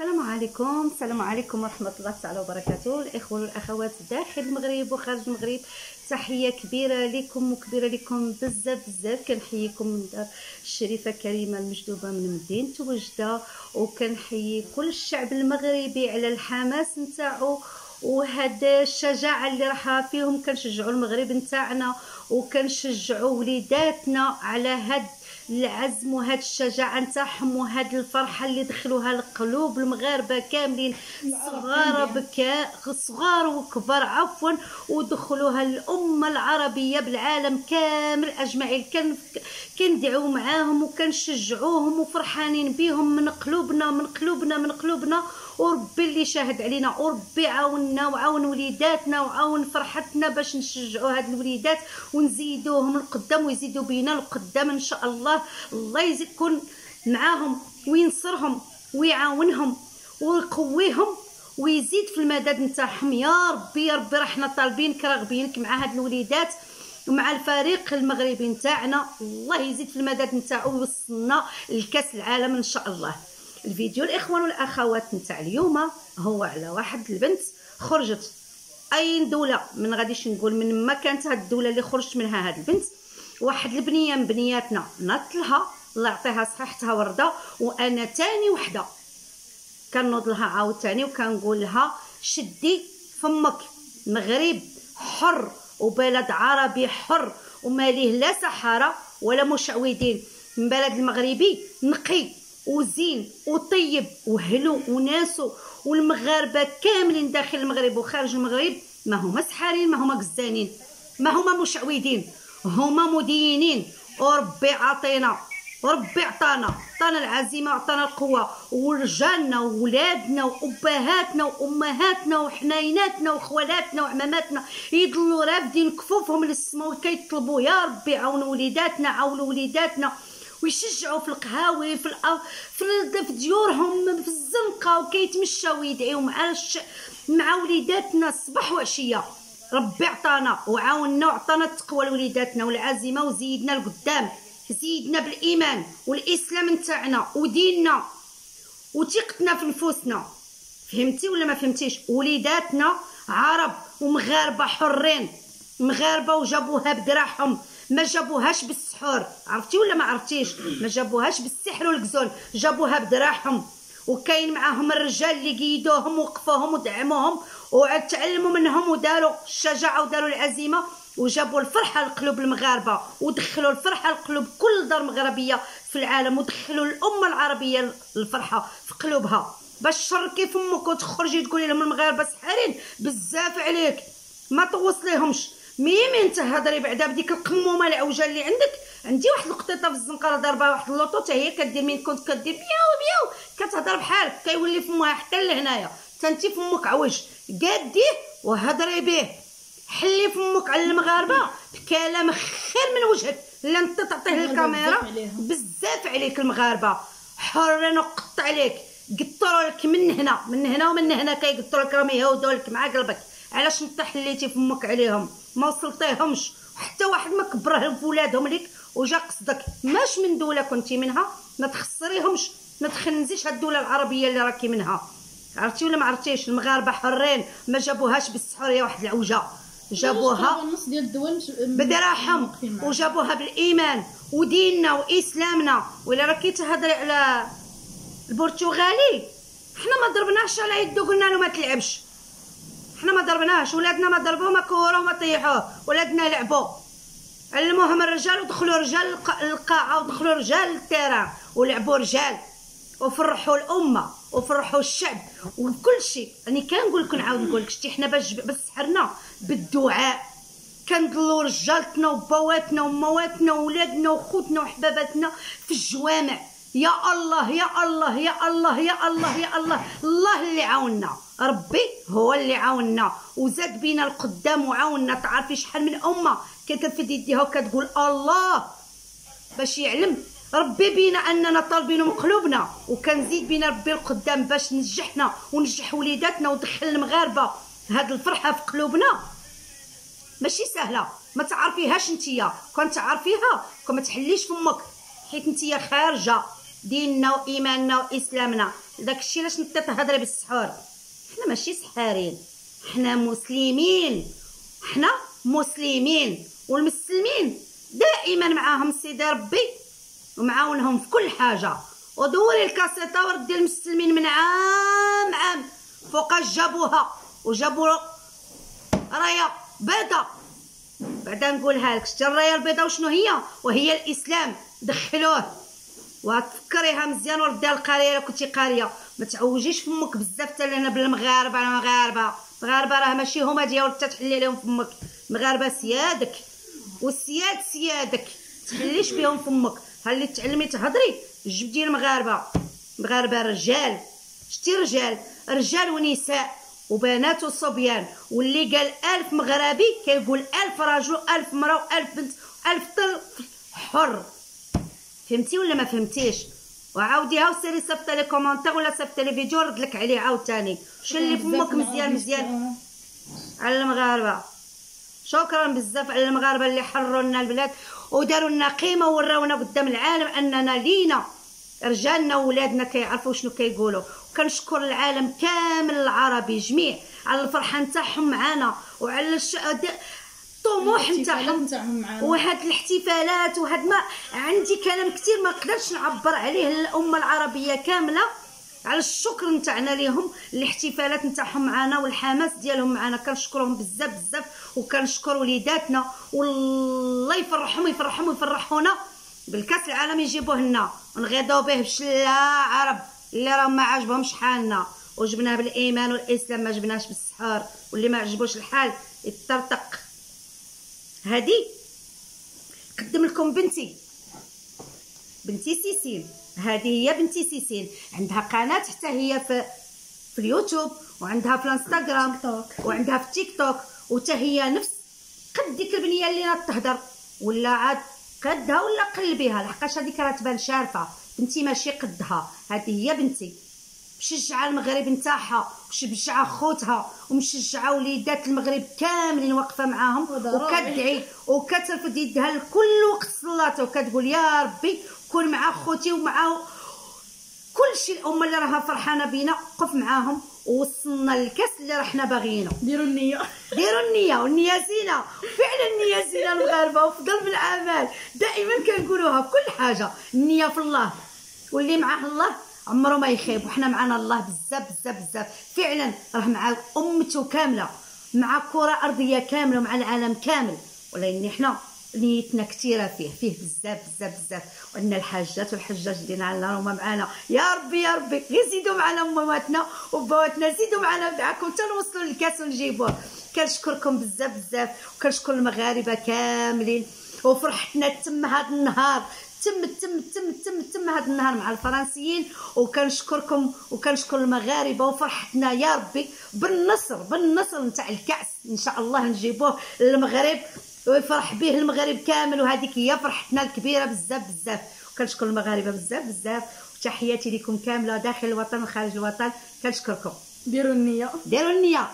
السلام عليكم. السلام عليكم ورحمة الله تعالى وبركاته. الإخوة والأخوات داخل المغرب وخارج المغرب تحية كبيرة لكم وكبيرة لكم. بزاف بزاف كنحييكم من دار الشريفة كريمة المجدوبة من مدينة وجدة وكنحيي كل الشعب المغربي على الحماس نتاعو. وهاد الشجاعة اللي راح فيهم كنشجعوا المغرب نتاعنا وكنشجعوا وليداتنا على هاد العزم وهاد الشجاعة نتاعهم وهاد الفرحة اللي دخلوها لقلوب المغاربة كاملين. صغار بكاء صغار وكبار عفوا. ودخلوها الامه العربية بالعالم كامل أجمعين. كان كندعو معاهم وكنشجعوهم وفرحانين بهم من قلوبنا من قلوبنا من قلوبنا. وربي اللي شاهد علينا وربي عاوننا وعاون وليداتنا وعاون فرحتنا باش نشجعوا هاد الوليدات ونزيدوهم القدام ويزيدوا بينا القدام إن شاء الله. الله يزيد يكون معاهم وينصرهم ويعاونهم ويقويهم ويزيد في المدد نتاعهم. يا ربي يا ربي راحنا طالبينك راغبينك مع هاد الوليدات ومع الفريق المغربي نتاعنا. الله يزيد في المدد نتاعو ويوصلنا لكأس العالم إن شاء الله. الفيديو الاخوان والاخوات نتاع اليوم هو على واحد البنت خرجت. اي دولة؟ من غاديش نقول من ما كانت هاد الدولة اللي خرجت منها هاد البنت. واحد البنيه من بنياتنا نطلها الله يعطيها صحتها وردة وأنا تاني وحدة. كنوض لها عاوتاني وكنقول لها شدي فمك. مغرب حر وبلد عربي حر وما ليه لا سحارة ولا مشعوذين. من بلد المغربي نقي. وزين وطيب وهلو وناسو والمغاربة كاملين داخل المغرب وخارج المغرب ما هما سحارين ما هما قزانين ما هما مشعوذين هما مدينين. وربي عطينا وربي عطانا عطانا العزيمة وعطانا القوة ورجالنا وولادنا وأبهاتنا وأمهاتنا وحنايناتنا وخوالاتنا وعماماتنا. يضلوا رافدين كفوفهم للسماء وكيطلبوا. يا ربي عاون وليداتنا عاونوا وليداتنا. ويشجعوا في القهاوي في الأ... في, ديورهم في الزنقة وكيتمشاو ويدعيو مع الش... مع وليداتنا الصباح وعشية. ربي عطانا وعاوننا وعطانا التقوى لوليداتنا والعزيمة وزيدنا لقدام زيدنا بالإيمان والإسلام نتاعنا وديننا وثقتنا في نفوسنا. فهمتي ولا ما فهمتيش؟ وليداتنا عرب ومغاربة حرين مغاربة وجابوها بدراحهم ما جابوهاش بالسحور. عرفتي ولا ما عرفتيش؟ ما جابوهاش بالسحر والكزون جابوها بدراحهم وكاين معاهم الرجال اللي قيدوهم وقفوهم ودعموهم وتعلموا منهم وداروا الشجاعة وداروا العزيمة. وجابوا الفرحة لقلوب المغاربة. ودخلوا الفرحة لقلوب كل دار مغربية في العالم. ودخلوا الأمة العربية الفرحة في قلوبها. باش تشركي فمك وتخرجي تقولي لهم المغاربة سحرين؟ بزاف عليك. ما توصليهمش. ميمين تهضري بعدا بديك القمومة العوجه اللي عندك. عندي واحد القطيطة في الزنقه ضاربة واحد اللوطو حتى هي كدير من كنت كدير بيو بيو كتهضر بحالك كيولي فمها حتى لهنايا تنتي فمك عوج. قاديه وهضري به حلي فمك على المغاربة. بكلام خير من وجهك. لا انت تعطيه الكاميرا. بزاف عليك المغاربة. حرين وقط عليك. قطروا لك من هنا من هنا ومن هنا كيقطروا لك راهم يهودوا لك مع قلبك. علاش انت حليتي فمك عليهم؟ ما وصلتيهمش. حتى واحد ما كبره في ولادهم ليك وجا قصدك ماش من دولة كنتي منها؟ ما تخسريهمش. ما تخنزيش هاد الدولة العربية اللي راكي منها. عرفتي ولا ما عرفتيش؟ المغاربة حرين ما جابوهاش بالسحور يا واحد العوجة. جابوها النص ديال الدول بدراحم وجابوها بالإيمان وديننا وإسلامنا. ولا راكي تهضري على البرتغالي؟ حنا ما ضربناش على يدو قلنا له ما تلعبش. حنا ما ضربناش ولادنا ما ضربوه ما كوروه ما طيحوه ولادنا لعبوا علموهم الرجال ودخلوا رجال القاعة ودخلوا رجال التيران ولعبوا رجال. وفرحوا الأمة وفرحوا الشعب وكل شيء. يعني كنقول لكم نعاود نقول لك شتي حنا باش بس سحرنا بالدعاء. كنضلوا رجالتنا وبواتنا ومواتنا وولادنا وخوتنا وحباباتنا في الجوامع. يا الله يا الله يا الله يا الله يا الله. الله اللي عاوننا. ربي هو اللي عاوننا. وزاد بينا القدام وعاوننا. تعرفي شحال من أمة كترفد يديها وكتقول الله باش يعلم. ربي بينا أننا طالبين من قلوبنا. وكنزيد بينا ربي القدام باش نجحنا ونجح وليداتنا ودخل المغاربة. هاد الفرحة في قلوبنا ماشي سهلة. ما تعرفيهاش نتيا كون تعرفيها كون ما تحليش فمك. حيت نتيا خارجة. ديننا وايماننا واسلامنا داك الشيء علاش انت تهضري بالسحور؟ حنا ماشي سحارين حنا مسلمين. حنا مسلمين. والمسلمين دائما معاهم سيدي ربي ومعاونهم في كل حاجة. ودوري الكاسيطة وردي المسلمين من عام عام. فوقاش جابوها وجابوا رايه بيضة. بعدا نقولها لك الرايه البيضاء وشنو هي؟ وهي الإسلام. دخلوه. وتفكريها مزيان ورديها القرية كنتي قاريه ما تعوجيش فمك بزاف حتى لنا بالمغاربه المغاربه المغاربه راه ماشي هما ديال تحلي لهم فمك. مغاربة سيادك. والسياد سيادك. تحليش بهم فمك. ها اللي تعلمي تهضري جبدي المغاربة. مغاربة رجال. شتي رجال؟ رجال ونساء. وبنات وصبيان واللي قال ألف مغربي كيقول ألف رجل ألف مرأة وألف بنت ألف طفل حر. فهمتي ولا ما فهمتيش؟ وعاوديها وسيري صيفطي لي commentaire ولا صيفطي لي فيديو رد لك عليه عاوتاني شلي فمك مزيان مزيان. على المغاربة. شكرا بزاف على المغاربة اللي حرروا لنا البلاد وداروا لنا قيمة ووراونا قدام العالم أننا لينا. رجالنا وولادنا كيعرفوا شنو كيقولوا. كنشكر العالم كامل العربي جميع على الفرحة نتاعهم معنا وعلى الش... الطموح نتاعهم وهاد الاحتفالات وهاد ما عندي كلام كثير ما نقدرش نعبر عليه الأمة العربية كاملة على الشكر نتاعنا ليهم. الاحتفالات نتاعهم معنا والحماس ديالهم معنا كنشكرهم بزاف بزاف وكنشكر وليداتنا والله يفرحهم ويفرحهم ويفرحونا بالكاس العالم يجيبوه لنا. ونغيضوا به بشلا عرب اللي راهم ما عجبهمش حالنا. وجبناه بالإيمان والإسلام ما جبناش بالسحر. واللي ما عجبوش الحال يطرطق هادي. قدم لكم بنتي. بنتي سيسين هذه هي بنتي سيسين عندها قناة حتى هي في في اليوتيوب وعندها في الانستغرام وعندها في التيك توك وتا هي نفس قد ديك البنية اللي تهضر ولا عاد قدها ولا قلبيها. لحقاش هذيك راه تبان شارفة. بنتي ماشي قدها. هذه هي بنتي. مشجعه المغرب نتاعها مشجعه خوتها ومشجعه وليدات المغرب كاملين واقفة معاهم. وكتدعي وكترفد يدها لكل وقت صلاتها وكتقول يا ربي كون مع خوتي ومع كل شيء. الامه اللي راها فرحانة بينا قف معاهم. ووصلنا للكاس اللي راه حنا باغيينه. ديروا النية. ديروا النية والنية زينة. فعلا النية زينة المغاربه وفضل بالاعمال دائما كنقولوها في كل حاجة. النية في الله. واللي معاه الله عمره ما يخيب وحنا معنا الله بزاف بزاف بزاف. فعلا راه مع أمته كاملة مع كرة أرضية كاملة ومع العالم كامل. ولكن حنا نيتنا كثيرة فيه فيه بزاف بزاف بزاف. وعندنا الحاجات والحجاج ديالنا راهما معنا يا ربي يا ربي غير زيدوا معنا ماماتنا وبواتنا زيدوا معنا معاكم حتى نوصلوا للكاس ونجيبوه. كنشكركم بزاف بزاف وكنشكر المغاربة كاملين. وفرحتنا تم هذا النهار. تم تم تم تم تم هذا النهار مع الفرنسيين وكنشكركم وكنشكر المغاربة وفرحتنا يا ربي بالنصر بالنصر نتاع الكأس. إن شاء الله نجيبوه للمغرب ويفرح به المغرب كامل. وهذيك هي فرحتنا الكبيرة بزاف بزاف. وكنشكر المغاربة بزاف بزاف. وتحياتي لكم كاملة داخل الوطن وخارج الوطن. كنشكركم. ديروا النية. ديروا النية.